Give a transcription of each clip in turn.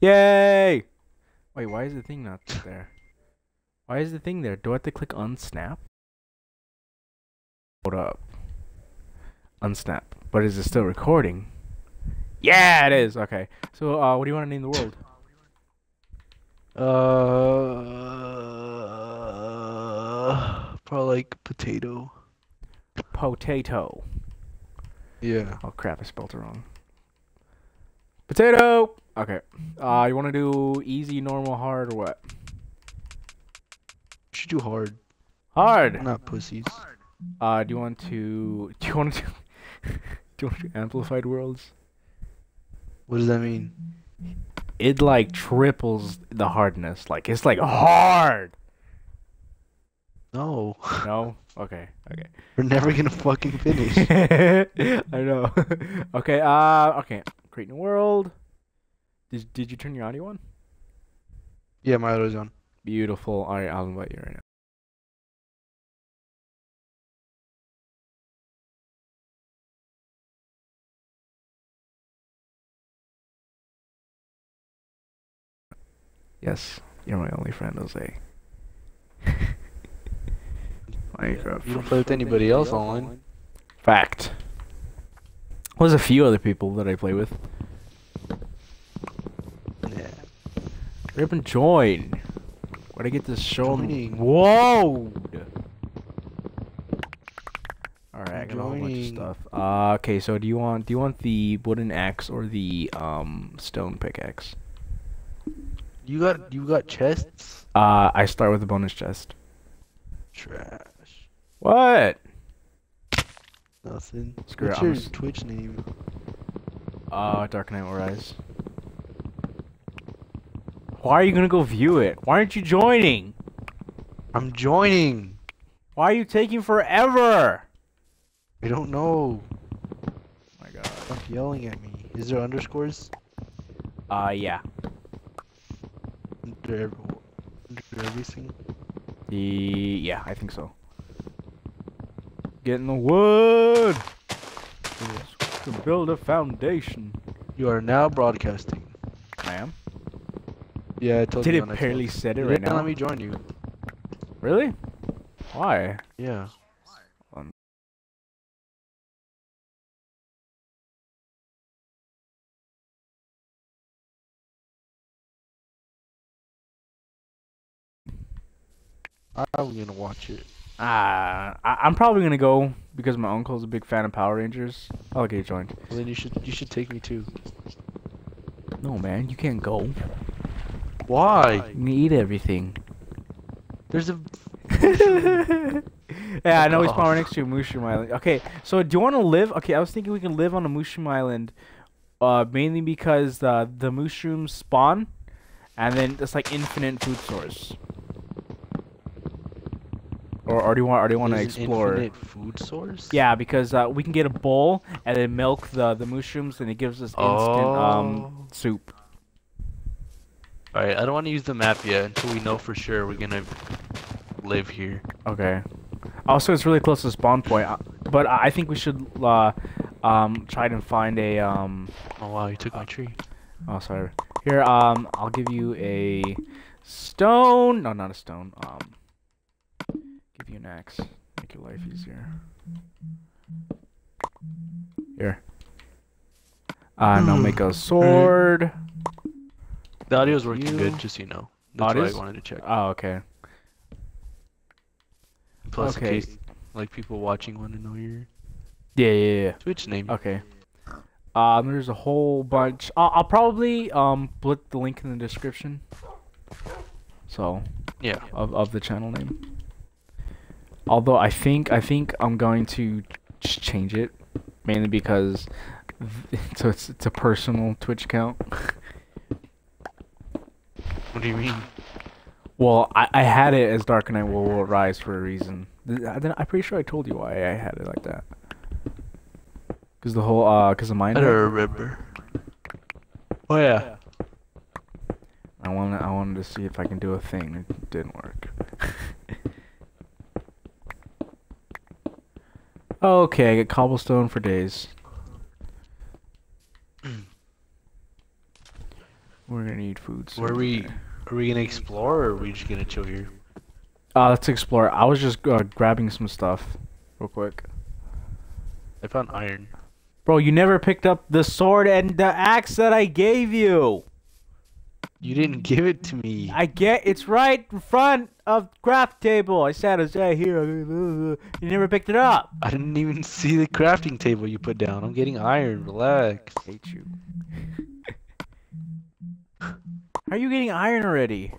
Yay! Wait, why is the thing not there? Why is the thing there? Do I have to click unsnap? Hold up. Unsnap. But is it still recording? Yeah, it is. Okay. So, uh, what do you want to name the world? Uh, probably like potato. Potato. Yeah. Oh crap, I spelled it wrong. Potato! Okay. Uh, you want to do easy, normal, hard, or what? Should do hard, Hard! not pussies. Uh, do you want to... Do you want to... do you want to do amplified worlds? What does that mean? It, like, triples the hardness. Like, it's, like, hard! No, No? Okay, okay. we're never gonna fucking finish. I know. okay, uh, okay. Create new world. Did, did you turn your audio on? yeah, my audio's on. Beautiful. Alright, I'll invite you right now. Yes, you're my only friend, Jose. Minecraft. You don't play with anybody else online. Fact. There's a few other people that I play with. Yeah. Rip and join. Where'd I get this show? Joining. Whoa! Alright, I got a whole bunch of stuff. Uh, okay, so do you want do you want the wooden axe or the um stone pickaxe? You got you got chests? Uh, I start with the bonus chest. Trash. What? Nothing. Screw it, What's I'm your Twitch name? Uh, Dark Knight Will Rise. Why are you gonna go view it? Why aren't you joining? I'm joining. Why are you taking forever? I don't know. Oh my god. Stop yelling at me. Is there underscores? Uh, yeah. Under, under everything? The yeah, I think so. Get in the wood to build a foundation, You are now broadcasting. ma'am. Yeah, I told Did you. it on barely Xbox. said it right now? Let me join you. Really? Why? Yeah. Um, I'm gonna watch it. Ah, I, I'm probably gonna go because my uncle's a big fan of Power Rangers. I'll get you joined. Well, then you should you should take me too. No, man, you can't go. Why? You eat everything. There's a yeah, I know we spawn right next to a mushroom island. Okay, so do you want to live? Okay, I was thinking we can live on a mushroom island, uh, mainly because the the mushrooms spawn, and then it's like infinite food source. Or, or do you want? Or do you want to explore? infinite food source. Yeah, because uh, we can get a bowl and then milk the the mushrooms, and it gives us instant um Oh. soup. All right, I don't want to use the map yet until we know for sure we're gonna live here. Okay. Also, it's really close to spawn point, uh, but I think we should uh, um try and find a um. Oh wow, you took my tree. Oh, sorry. Here, um, I'll give you a stone. No, not a stone. Um, give you an axe. Make your life easier. Here. Uh, and I'll make a sword. The audio's working You- good, just so you know. That's it why? I wanted to check. Oh, okay. Plus, okay. in case like people watching want to know your Yeah, yeah, yeah. Twitch name. Okay. Um, there's a whole bunch. I'll, I'll probably um put the link in the description. So Yeah. of of the channel name. Although I think I think I'm going to ch- change it mainly because so it's it's a personal Twitch account. What do you mean? Well, I, I had it as Dark Knight Will, Will Rise for a reason. Th- I didn't- I'm pretty sure I told you why I had it like that. Cause the whole uh, cause of mine. I don't remember. Oh yeah. I wanted I wanted to see if I can do a thing. It didn't work. okay, I get cobblestone for days. We're gonna need food. Where are we? Are we gonna explore, or are we just gonna chill here? Uh, let's explore. I was just uh, grabbing some stuff, real quick. I found iron. Bro, you never picked up the sword and the axe that I gave you. You didn't give it to me. I get it's right in front of craft table. I said it's right here. You never picked it up. I didn't even see the crafting table you put down. I'm getting iron. Relax. I hate you. How are you getting iron already?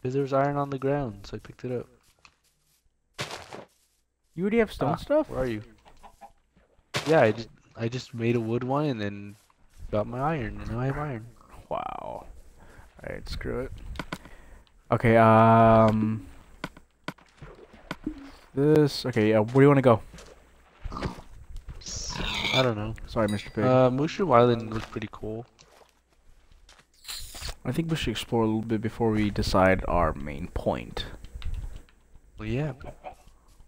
Because there was iron on the ground, so I picked it up. You already have stone Ah, stuff? Where are you? Yeah, I just I just made a wood one and then got my iron, and now I have iron. Wow. Alright, screw it. Okay, um. This. Okay, uh, where do you want to go? I don't know. Sorry, Mr. Pig. Uh, Mushroom Island looks pretty cool. I think we should explore a little bit before we decide our main point. Well, yeah, but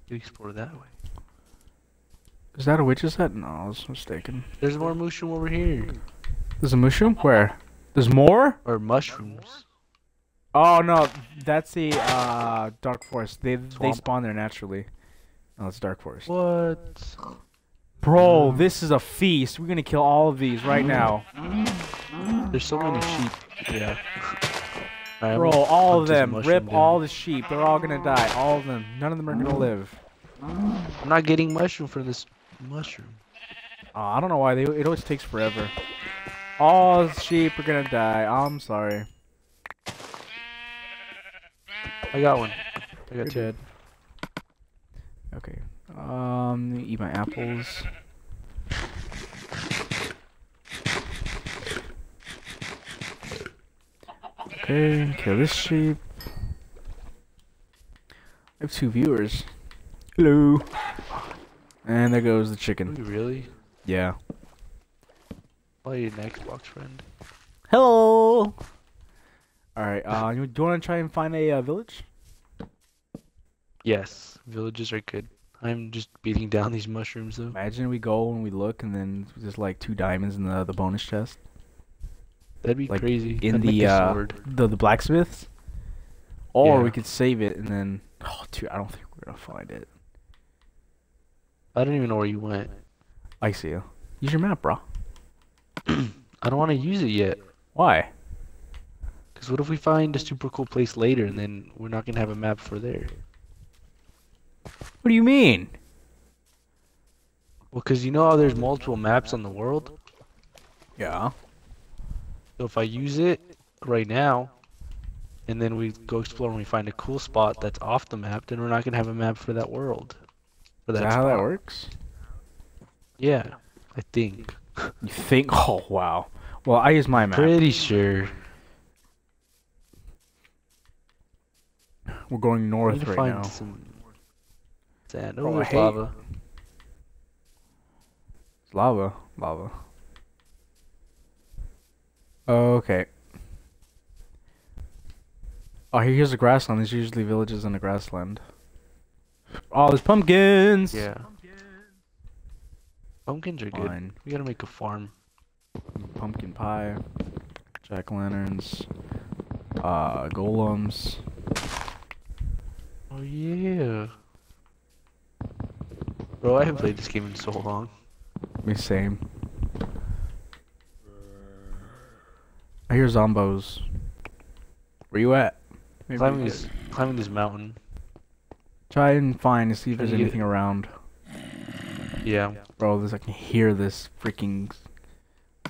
you explore that way. Is that a witch's hut? No, I was mistaken. There's more mushroom over here, There's a mushroom? Where? There's more? or mushrooms. Oh no, that's the uh dark forest. They they spawn there naturally. Oh, it's dark forest. What? Bro, this is a feast. We're gonna kill all of these right now. There's so many sheep. Yeah. Alright, Bro, all of them. Rip down. all the sheep. They're all gonna die. All of them. None of them are gonna live. I'm not getting mushroom for this mushroom. Oh, I don't know why. They, it always takes forever. All the sheep are gonna die. I'm sorry. I got one. I got You're two. Okay. Um, eat my apples. Okay, kill this sheep. I have two viewers. Hello. And there goes the chicken. Ooh, really? Yeah. Play an Xbox friend. Hello. All right. Uh, you, do you want to try and find a uh, village? Yes, villages are good. I'm just beating down these mushrooms though. Imagine we go and we look, and then there's like two diamonds in the the bonus chest. That'd be Like, crazy. in I'd the uh, sword. the the blacksmiths, or we could save it and then. Oh, dude, I don't think we're gonna find it. I don't even know where you went. I see you. Use your map, bro. I don't want to use it yet. Why? Cause what if we find a super cool place later and then we're not gonna have a map for there? What do you mean? Well, cause you know how there's multiple maps on the world. Yeah. So if I use it right now, and then we go explore and we find a cool spot that's off the map, then we're not gonna have a map for that world. For Is that that how that works? Yeah, I think. You think? Oh wow. Well, I use my map. Pretty sure. We're going north need to right find now. some sand. Oh, hate- lava. It's lava. Lava. Okay. Oh, here's a grassland. There's usually villages in a grassland. Oh, there's pumpkins. Yeah. Pumpkins are good. We gotta make a farm. Pumpkin pie. Jack-o'-lanterns. Uh, golems. Oh yeah. Bro, I haven't played this game in so long. Me same. I hear zombos. Where you at? Maybe Climbing this, climbing this mountain. Try and find and see if Trying there's to anything around. Yeah. Bro, this I can hear this freaking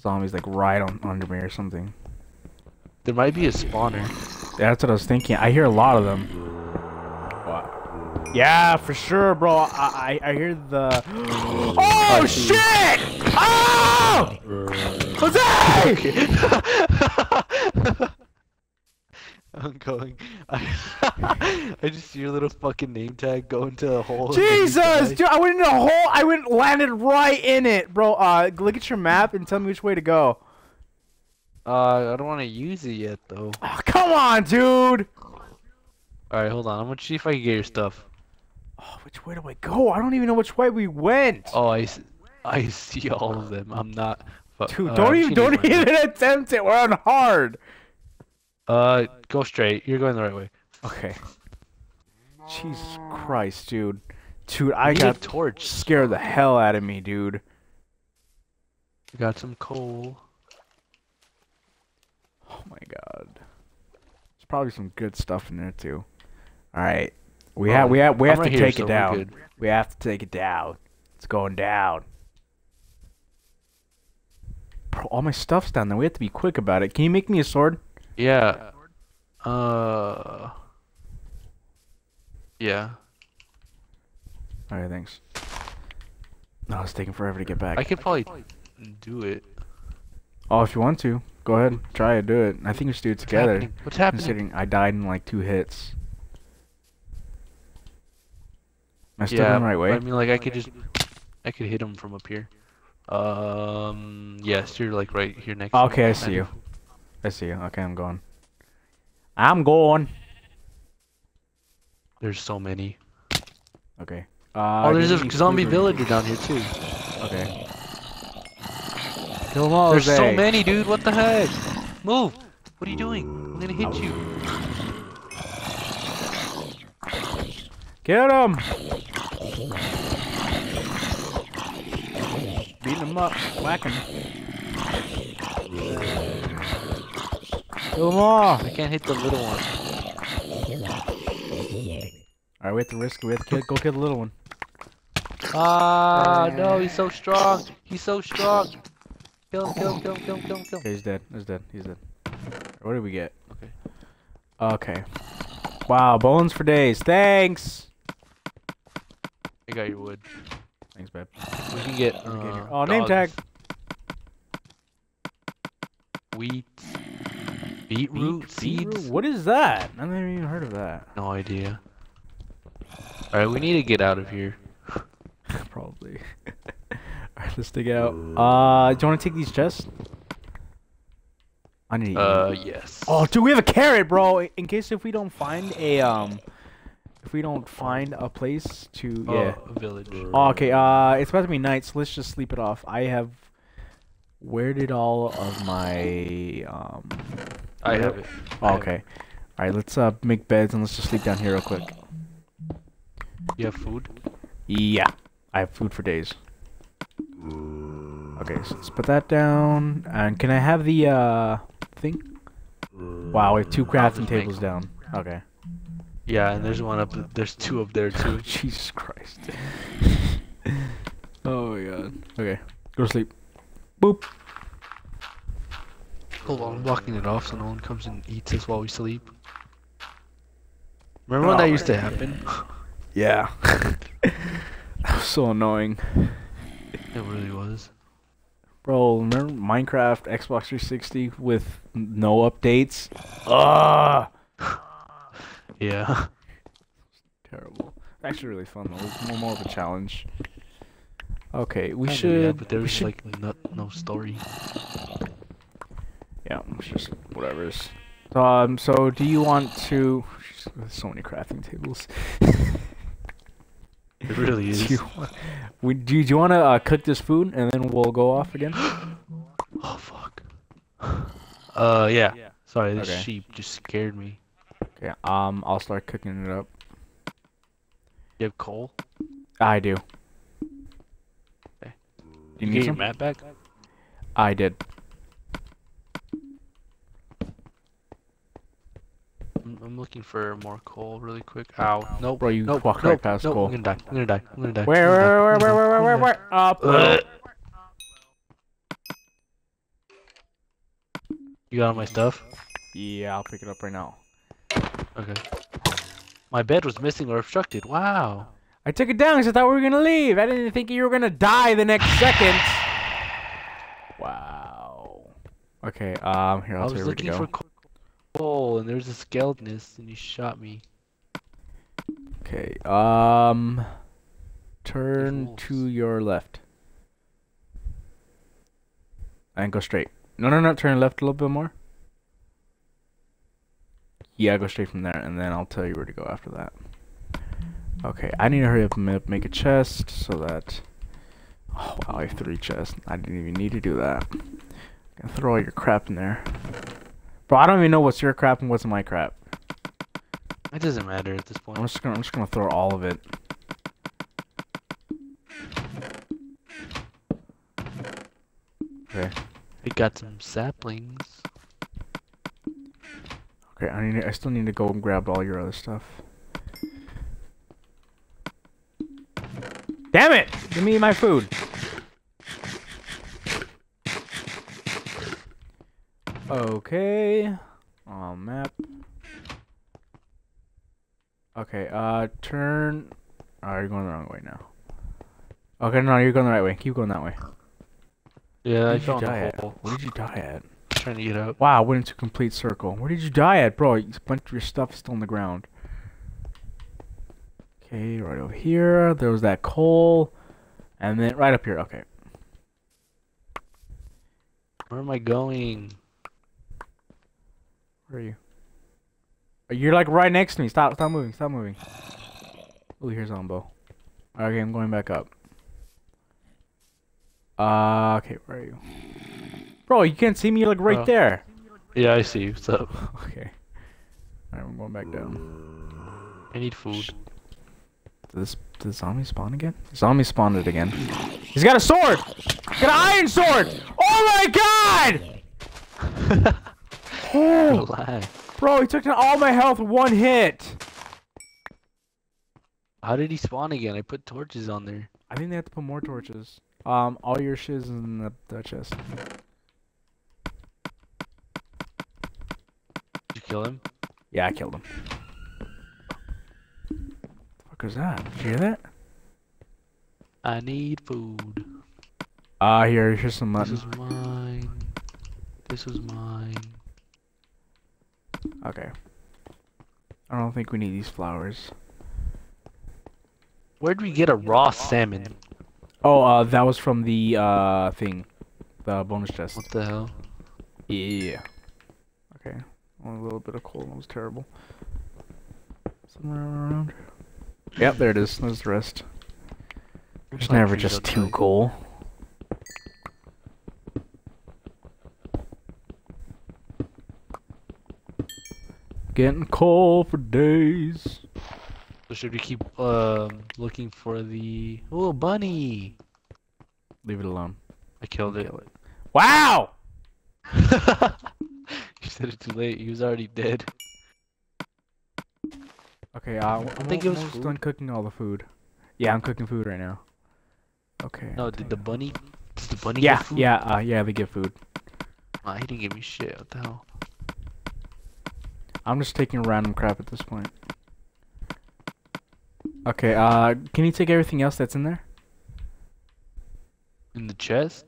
zombies like right on under me or something. There might be a spawner. Yeah, that's what I was thinking. I hear a lot of them. What? Yeah, for sure, bro. I I, I hear the. Oh, oh shit! Oh! Jose! I'm going. I, I just see your little fucking name tag go into a hole. and then you Jesus, dude! I went in a hole. I went landed right in it, bro. Uh, look at your map and tell me which way to go. Uh, I don't want to use it yet though. Oh, come on, dude. All right, hold on. I'm gonna see if I can get your stuff. Oh, which way do I go? I don't even know which way we went. Oh, I, I see all of them. I'm not But, Dude, uh, don't even don't needs my even attempt it. We're on hard. Uh, go straight. You're going the right way. Okay. Jesus Christ, dude. Dude, I I need a got torch. scared the hell out of me, dude. We got some coal. Oh my god. There's probably some good stuff in there too. All right. We have we have we I'm have right to here, take so it down. good. We have to take it down. It's going down. Bro, all my stuff's down there. We have to be quick about it. Can you make me a sword? Yeah. Uh. Yeah. Alright, thanks. No, it's taking forever to get back. I could probably do it. Oh, if you want to, go ahead, try it, do it. I think we should do it together. What's together. happening? What's happening? Considering I died in like two hits. Am I still yeah, going the right way? I mean, like I could just, I could hit him from up here. Um. Yes, you're like right here next. to me. Okay, I see you. I see you. Okay, I'm going. I'm going. There's so many. Okay. Uh, oh, there's a zombie villager down here too. Okay. Kill them all, There's so many, dude. What the heck? Move! What are you doing? I'm gonna hit you. Get him! Beating him up, whacking. Kill them all! I can't hit the little one. Alright, we have to risk it. We have to kill, go kill the little one. Ah, no, he's so strong. He's so strong. Kill him, kill him, kill him, kill him, kill him, kill him. Okay, he's dead. He's dead. He's dead. What did we get? Okay. Okay. Wow, bones for days. Thanks! I got your wood. Thanks, babe. We can get. Let get Uh, your- oh, name tag. Wheat. Beetroot seeds. Beetroot? What is that? I've never even heard of that. No idea. Alright, we need to get out of here. Probably. Alright, let's dig out. Uh, do you want to take these chests? I need. to Uh, yes. Oh, dude, we have a carrot, bro. In case if we don't find a um, if we don't find a place to Oh, yeah. a village. Oh, okay. Uh, it's about to be night, so let's just sleep it off. I have. Where did all of my um? I have it. Oh, have okay. All right, let's uh make beds and let's just sleep down here real quick. You have food? Yeah, I have food for days. Okay, so let's put that down. And can I have the uh thing? Wow, we have two crafting tables down. Okay. Yeah, and there's one up. There's two up there too. Jesus Christ. oh my god. Okay, go to sleep. Boop. Hold on, I'm blocking it off so no one comes and eats us while we sleep. Remember when that used to happen? Yeah. that was so annoying. It really was. Bro, remember Minecraft Xbox 360 with no updates? Ah, Yeah. terrible. Actually, really fun though. It more, more of a challenge. Okay, we Kinda, should. Yeah, but there's should. like no, no story. Yeah, it's just whatever's. Um. So, do you want to? There's so many crafting tables. It really do is. you, wa- we, do, you, do you want to uh, cook this food and then we'll go off again? Oh fuck. Uh yeah. Sorry, this Okay. sheep just scared me. Okay. Um. I'll start cooking it up. You have coal? I do. Okay. Do you You need get your some? map back? I did. I'm, I'm looking for more coal really quick. Ow. Nope. Bro, you nope, walked nope, right past nope, coal. I'm gonna die. I'm gonna die. I'm gonna die. Where, where, where, where, where, where, where, where? Up. die. You got all my stuff? Yeah, I'll pick it up right now. Okay. My bed was missing or obstructed. Wow. I took it down because I thought we were gonna leave. I didn't think you were gonna die the next second. Wow. Okay. Um. Here, I I'll was tell you where to looking go. for coal and there was a skeletonist and he shot me. Okay. Um. Turn to your left. And go straight. No, no, no. Turn left a little bit more. Yeah, go straight from there, and then I'll tell you where to go after that. Okay, I need to hurry up and make a chest so that Oh wow, I have three chests. I didn't even need to do that. Gonna throw all your crap in there. Bro, I don't even know what's your crap and what's my crap. It doesn't matter at this point. I'm just gonna I'm just gonna throw all of it. Okay. We got some saplings. Okay, I need I still need to go and grab all your other stuff. Damn it! Give me my food. Okay. Oh, map. Okay, uh, turn. Oh, you're going the wrong way now. Okay, no, you're going the right way. Keep going that way. Yeah, I did you fell in die the at? hole. Where did you die at? Trying to get up. Wow, went into a complete circle. Where did you die at, bro? A bunch of your stuff is still on the ground. Okay, right over here. There was that coal. And then right up here. Okay. Where am I going? Where are you? Oh, You're like right next to me. Stop, stop moving, stop moving. Oh, here's Zombo. Okay, I'm going back up. Uh, okay, where are you? Bro, you can't see me. Like right Oh. there. Yeah, I see. you. What's up? Okay. Alright, I'm going back down. I need food. Did this, did the zombie spawn again? Zombie spawned it again. He's got a sword! He's got an iron sword! Oh my god! Oh, bro, he took down all my health with one hit. How did he spawn again? I put torches on there. I think they have to put more torches. Um, all your shit is in the, the chest. Did you kill him? Yeah, I killed him. The fuck was that? Did you hear that? I need food. Ah, here, here's some mutton. This is mine. This was mine. Okay. I don't think we need these flowers. Where'd we get a raw salmon? Oh, uh, that was from the, uh, thing. The bonus chest. What the hell? Yeah. Okay. Only a little bit of coal. That was terrible. Somewhere around. Yep, there it is. There's the rest. There's Like never just too outside. coal. Getting coal for days. So should we keep um looking for the oh bunny? Leave it alone. I killed it. Kill it. Wow! you said it too late. He was already dead. Okay, uh, I'm think it was almost food. done cooking all the food. Yeah, I'm cooking food right now. Okay. No, did the it. bunny? Did the bunny? Yeah, get food? yeah, uh, yeah, they get food. Oh, he didn't give me shit. What the hell? I'm just taking random crap at this point. Okay, uh, can you take everything else that's in there? In the chest?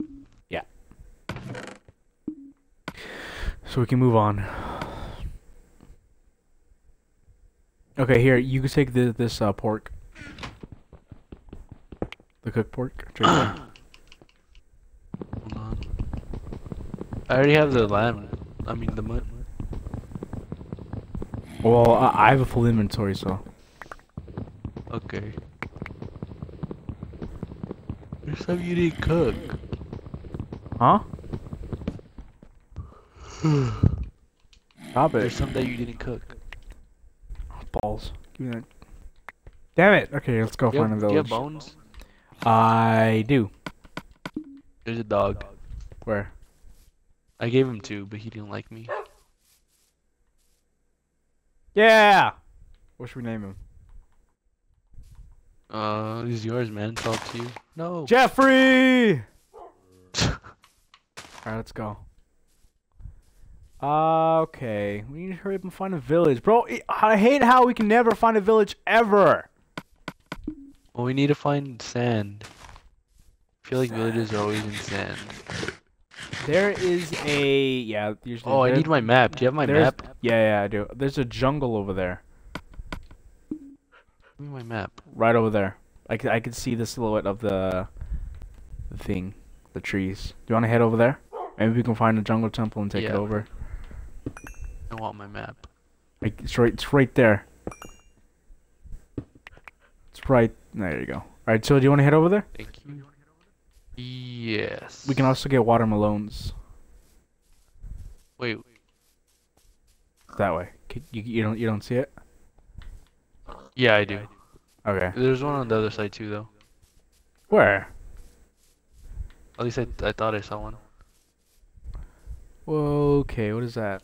So we can move on. Okay, here, you can take the, this, uh, pork. The cooked pork. Hold on. I already have the lamb. I mean the mut. well, uh, I have a full inventory, so. Okay. There's some you didn't cook. Huh? Stop There's it. some that you didn't cook. Balls. Give me that. Damn it. Okay, let's go Do you, find have, a do you have bones? I do. There's a dog. Where? I gave him two, but he didn't like me. Yeah! What should we name him? Uh, he's yours, man. It's all to you. No. Jeffrey! Alright, let's go. Uh, okay. We need to hurry up and find a village. Bro, I- hate how we can never find a village ever. Well, we need to find sand. I feel like villages are always in sand. There is a... Yeah, usually... Oh, I need my map. Do you have my map? Yeah, yeah, I do. There's a jungle over there. Give me my map. Right over there. I can, I can see the silhouette of the... The thing. The trees. Do you want to head over there? Maybe we can find a jungle temple and take it Yeah. over. I want my map. Like, it's right, it's right there. It's right. There you go. All right, so do you want to head over there? Thank you. Yes. We can also get watermelons Wait, that way. You, you don't you don't see it? yeah, I do. Okay. There's one on the other side too, though. Where? At least I, I thought I saw one. Okay, what is that?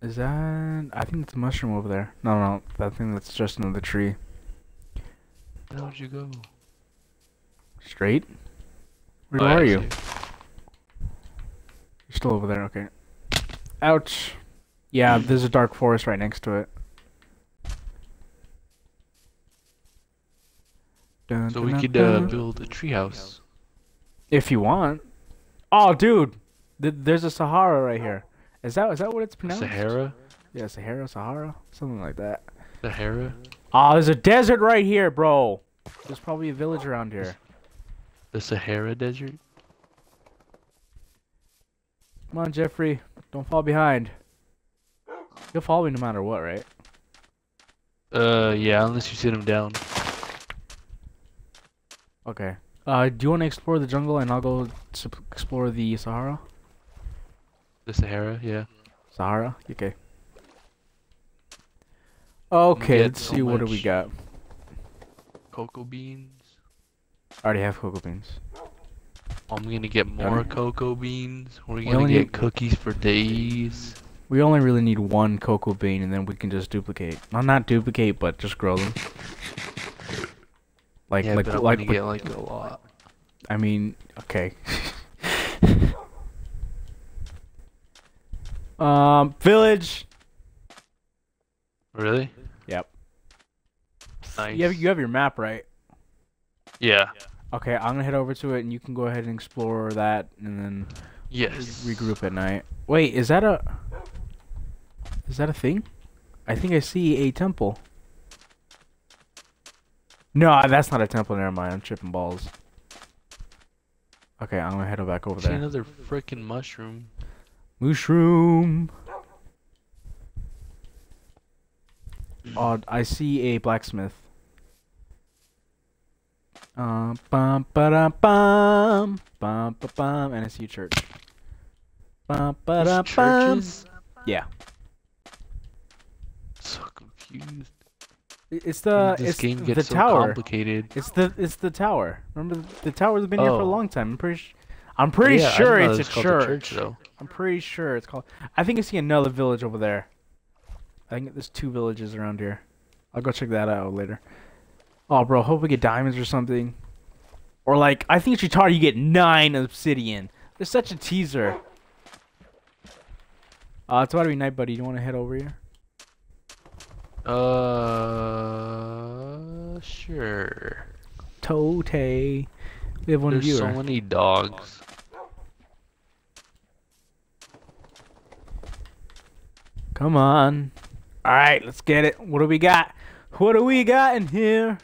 Is that? I think it's a mushroom over there. No, no, that thing that's just another tree. Where would you go? Straight? Where Oh, are yeah, you? You're still over there. Okay. Ouch. Yeah, there's a dark forest right next to it. Dun, So dun, we dun, could uh, build a treehouse. if you want. Oh, dude, th- there's a Sahara right here. Is that is that what it's pronounced? Sahara? Yeah, Sahara, Sahara, something like that. Sahara? Oh, there's a desert right here, bro. There's probably a village around here. The Sahara Desert? Come on, Jeffrey, don't fall behind. You'll follow me no matter what, right? Uh, yeah, unless you sit him down. Okay. Uh, do you want to explore the jungle and I'll go explore the Sahara? The Sahara, yeah. Sahara? Okay. Okay, let's so see what do we got. Cocoa beans. I already have cocoa beans. I'm gonna get more cocoa beans. We're We gonna get need- cookies for days. We only really need one cocoa bean and then we can just duplicate. Well, not duplicate, but just grow them. Like, yeah, like, but I like, wanna get like a lot. I mean, okay. um, village. Really? Yep. Nice. You have you have your map, right? Yeah. Okay, I'm gonna head over to it, and you can go ahead and explore that, and then Yes. regroup at night. Wait, is that a is that a thing? I think I see a temple. No, that's not a temple. Never mind. I'm tripping balls. Okay, I'm gonna head back over See there. another freaking mushroom. Mushroom. Oh, I see a blacksmith. Um, bum, ba bum, bum, ba bum, and I see a church. Bum, ba bum. churches? Yeah, So confused. It's the this it's game the so tower. complicated. It's the it's the tower. Remember the, the tower's been here for a Oh. long time. I'm pretty sh- I'm pretty Yeah, sure it's it was a church. church though. I'm pretty sure it's called. I think I see another village over there. I think there's two villages around here. I'll go check that out later. Oh, bro, hope we get diamonds or something. Or like, I think you tar you get nine obsidian. There's such a teaser. Uh, it's about to be night, buddy. You want to head over here? Uh, sure. Tote. We have one There's viewer. so many dogs. Come on. All right, let's get it. What do we got? What do we got in here?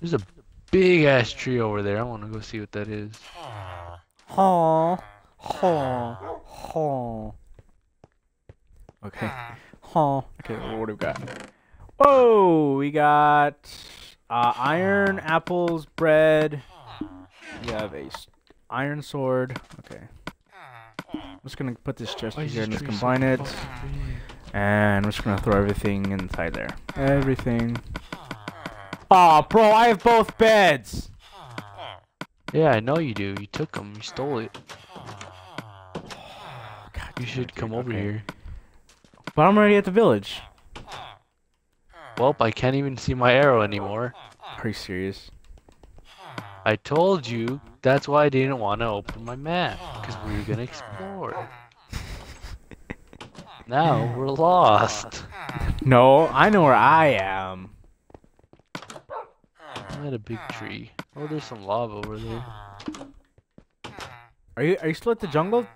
There's a big ass tree over there. I want to go see what that is. Haw. Haw. Haw. Okay. Haw. Okay, what do we got? Whoa, we got uh, iron, apples, bread. You have a s- iron sword. Okay. I'm just gonna put this chest Why is here and just combine it. And I'm just gonna throw everything inside there. Everything. Aw, bro, I have both beds. Yeah, I know you do. You took them. You stole it. God You should it, come dude. over Okay. here. But I'm already at the village. Well, I can't even see my arrow anymore. Are you serious? I told you that's why I didn't want to open my map because we were gonna explore. now we're lost. No, I know where I am. I'm at a big tree. Oh, there's some lava over there. Are you are you still at the jungle?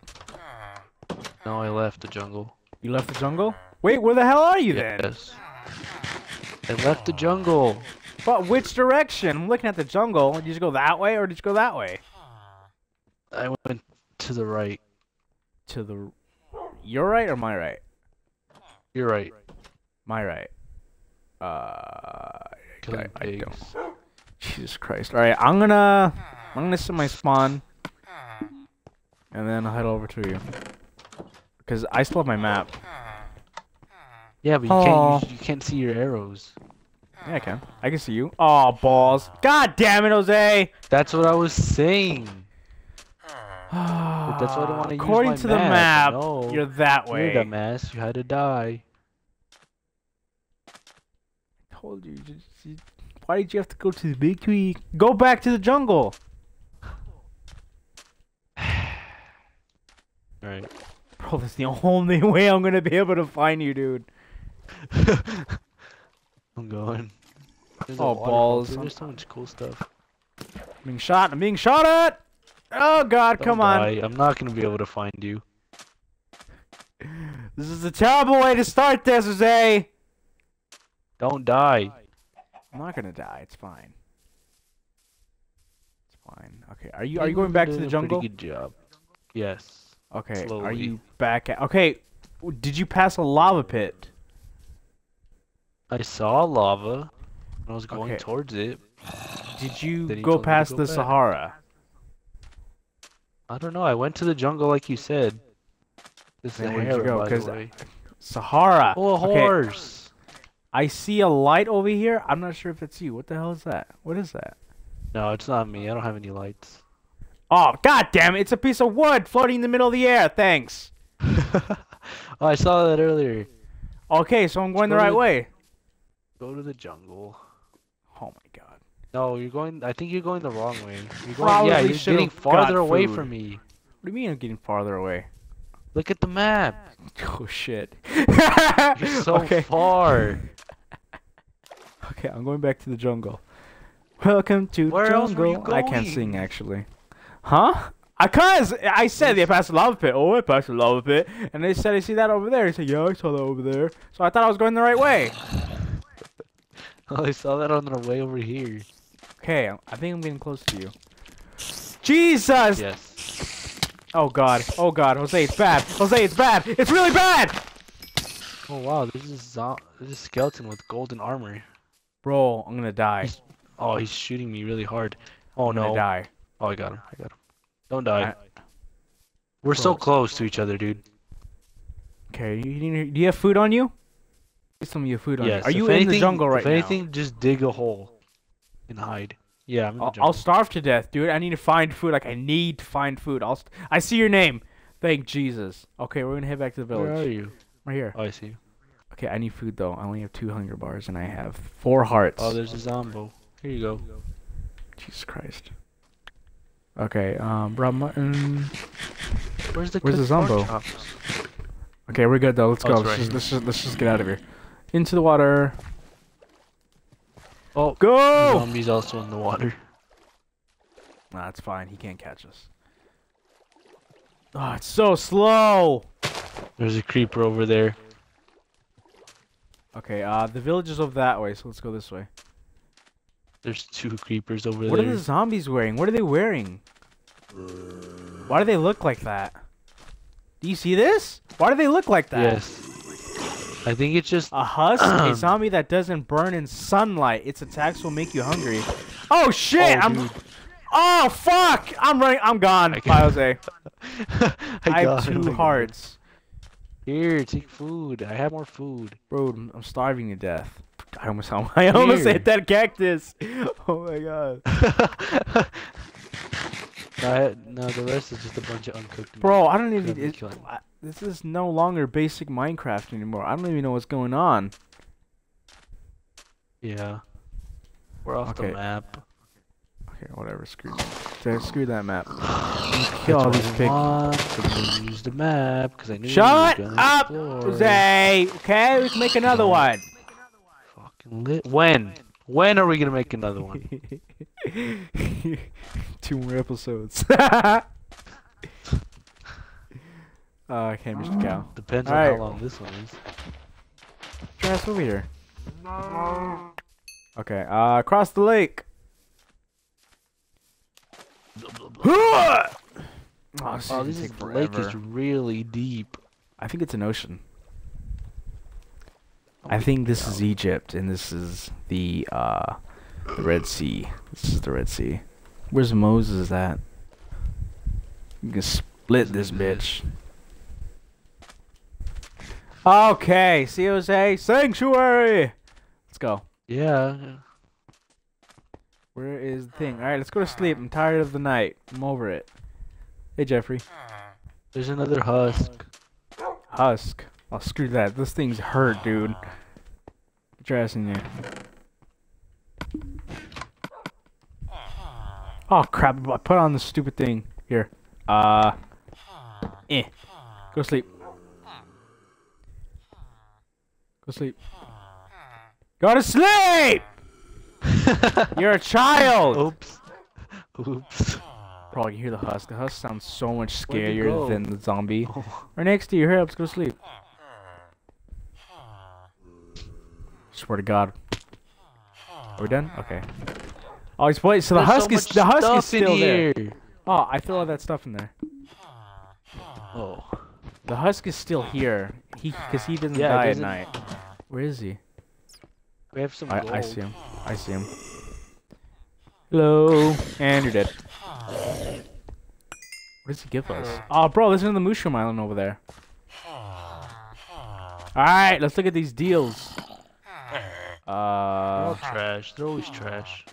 No, I left the jungle. You left the jungle? Wait, where the hell are you then? I left the jungle. But which direction? I'm looking at the jungle. Did you go that way or did you go that way? I went to the right. To the Your right or my right? You're right. My right. Uh I, I don't. Jesus Christ. Alright, I'm gonna I'm gonna set my spawn. And then I'll head over to you. Because I still have my map. Yeah, but you Aw. can't. You, you can't see your arrows. Yeah, I can. I can see you. Oh balls. God damn it, Jose! That's what I was saying. But that's why I want to use According my to the map, No, you're that way. You're the mess. You had to die. I told you, just, you- Why did you have to go to the big tree? Go back to the jungle. Alright. Bro, that's the only way I'm gonna be able to find you, dude. I'm going. There's Oh, balls. There's so much cool stuff. I'm being shot. I'm being shot at. Oh God, Don't come on. die. I'm not gonna be able to find you. This is a terrible way to start this, Jose. Don't die. I'm not gonna die. It's fine. It's fine. Okay. Are you are You've going back to the jungle? Pretty good job. Yes. Okay. Are you back at? Okay. Did you pass a lava pit? I saw lava. and I was going Okay. towards it. Did you go told me to past go the back. Sahara? I don't know. I went to the jungle like you said. This is where'd you go? by 'Cause the way. Sahara. Oh, a Okay, horse. I see a light over here. I'm not sure if it's you. What the hell is that? What is that? No, it's not me. I don't have any lights. Oh, god damn it. It's a piece of wood floating in the middle of the air. Thanks. oh, I saw that earlier. Okay, so I'm going the right way. Go to the jungle. Oh my god. No, you're going. I think you're going the wrong way. You're going. Yeah, you're getting farther away food. from me. What do you mean I'm getting farther away? Look at the map. Oh shit. You're so okay. far. Okay, I'm going back to the jungle. Welcome to Where jungle. I can't sing actually. Huh? I cause I said they passed the lava pit. Oh, I passed the lava pit, and they said I see that over there. He said, yeah, I saw that over there. So I thought I was going the right way. Oh, I saw that on the way over here. Okay, I think I'm getting close to you. Jesus! Yes. Oh god. Oh god. Jose, it's bad. Jose, it's bad. It's really bad. Oh wow, there's a zo- there's a skeleton with golden armor. Bro, I'm gonna die. He's- Oh, he's shooting me really hard. Oh I'm gonna no. die. Oh, I got him. I got him. Don't die. I- We're so close to each other, dude. Okay, you, you, do you have food on you? Please tell me you have food on Yes. Are if you in anything, the jungle right If anything, just dig a hole and hide. Yeah, I'm in now? the I'll, jungle. I'll starve to death, dude. I need to find food. Like I need to find food. I'll. St- I see your name. Thank Jesus. Okay, we're gonna head back to the village. Where are you? Right here. Oh, I see. you. Okay, I need food though. I only have two hunger bars and I have four hearts. Oh, there's a zombo. Here you go. Jesus Christ. Okay, um, bro, mutton. Where's the Where's the zombo? Okay, we're good though. Let's Oh, go. it's Let's, just, let's just let's just get out of here. Into the water. Oh, the Go! zombie's also in the water. Nah, it's fine. He can't catch us. Oh, it's so slow. There's a creeper over there. Okay, uh, the village is over that way, so let's go this way. There's two creepers over there. What are the zombies wearing? What are they wearing? Why do they look like that? Do you see this? Why do they look like that? Yes. I think it's just. A husk, a zombie that doesn't burn in sunlight. Its attacks will make you hungry. Oh shit! Oh, I'm. dude. Oh fuck! I'm running. I'm gone. I Bye, Jose. I, I, have two it. hearts, Here, take food. I have more food. bro. I'm I'm starving to death. I almost, I almost Here. hit that cactus. Oh my god, I, no, the rest is just a bunch of uncooked meat. bro! I don't even. It. I, this is no longer basic Minecraft anymore. I don't even know what's going on. Yeah. We're off Okay. the map. Okay, whatever. Screw. that. Screw that map. Kill all these pigs. want, 'cause I used the map because I knew Shut we were gonna up. Jose. Okay, we can make another one. Fucking lit. When? When are we gonna make another one? Two more episodes. uh, okay, Mr. Cow. Depends on Alright. how long this one is. Your ass over here. Okay, uh, across the lake. oh, this, Oh, is this is, the lake is really deep. I think it's an ocean. Oh I think this is Egypt, and this is the uh, The Red Sea. This is the Red Sea. Where's Moses at? You can split this bitch. Okay, see Jose? Sanctuary! Let's go. Yeah. Where is the thing? Alright, let's go to sleep. I'm tired of the night. I'm over it. Hey, Jeffrey. There's another husk. Husk. Oh, screw that. This thing's hurt, dude. Get your ass in here. Oh, crap. I put on the stupid thing. Here. Uh. Eh. Go sleep. Go sleep. Go to sleep! You're a child! Oops. Oops. Bro, you hear the husk. The husk sounds so much scarier than the zombie. Oh. Right next to you. Hurry up, let's go to sleep. Swear to God. Are we done? Okay. Oh, he's wait. So the There's so husk is the husk is still there. Oh, I feel all that stuff in there. Oh. The husk is still here. He because he doesn't Yeah, it die at doesn't- night. Where is he? We have some I, gold. I see him. I see him. Hello, and you're dead. What does he give us? Oh, bro, this is the mushroom island over there. All right, let's look at these deals. They're all Uh, trash. They're always trash.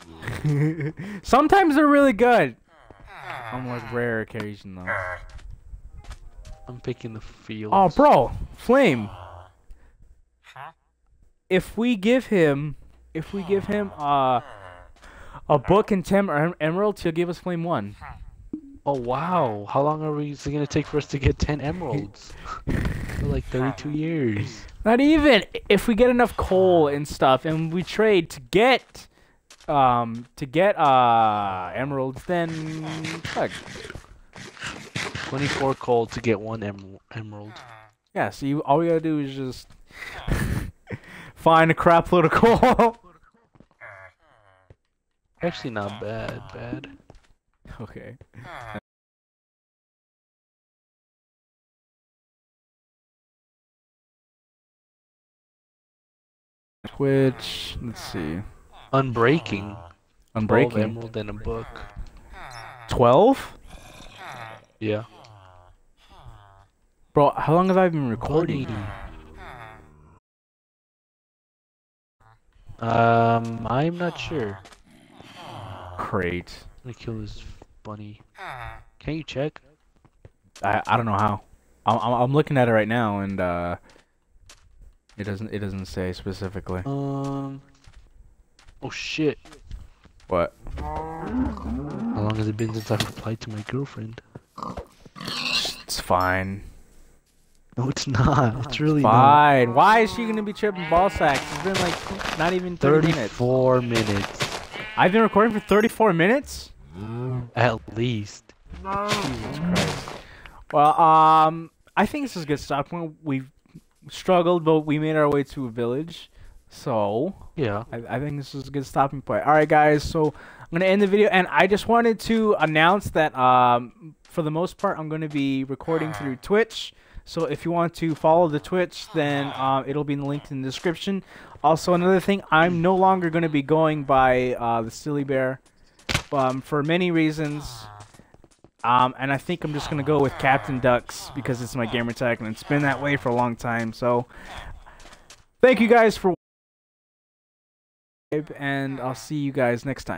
sometimes they're really good. Unlike rare occasion though. I'm picking the field. Oh, bro, flame. If we give him, if we give him uh a book and ten em- emeralds, he'll give us flame one. Oh wow! How long are we? Is it gonna take for us to get ten emeralds? for like thirty-two years. Not even if we get enough coal and stuff, and we trade to get um to get uh emeralds, then fuck. Twenty-four coal to get one emer- emerald. Yeah, so you, all we gotta do is just find a crap load of coal. Actually, not bad. Bad. okay. Twitch. Let's see. Unbreaking. 12 Unbreaking. emerald and a book. Twelve. Yeah. Bro, how long have I been recording? Buddy. Um, I'm not sure. Great. Let me kill this bunny. Can you check? I I don't know how. I'm I'm, I'm looking at it right now, and uh, it doesn't it doesn't say specifically. Um. Oh shit! What? How long has it been since I've replied to my girlfriend? It's fine. No, it's not. It's really not. Fine. Why is she gonna be tripping ball sacks? It's been like not even 30 minutes. Thirty-four minutes, I've been recording for 34 minutes. at least. Jesus Christ. Well, um, I think this is a good stop point. We've struggled, but we made our way to a village. So, Yeah. I, I think this is a good stopping point. All right, guys. So I'm gonna end the video, and I just wanted to announce that um, for the most part, I'm gonna be recording through Twitch. So if you want to follow the Twitch, then um, it'll be linked in the description. Also, another thing, I'm no longer gonna be going by uh, the Silly Bear um, for many reasons. Um, and I think I'm just gonna go with Captain Ducks because it's my gamer tag, and it's been that way for a long time. So, thank you guys for and I'll see you guys next time.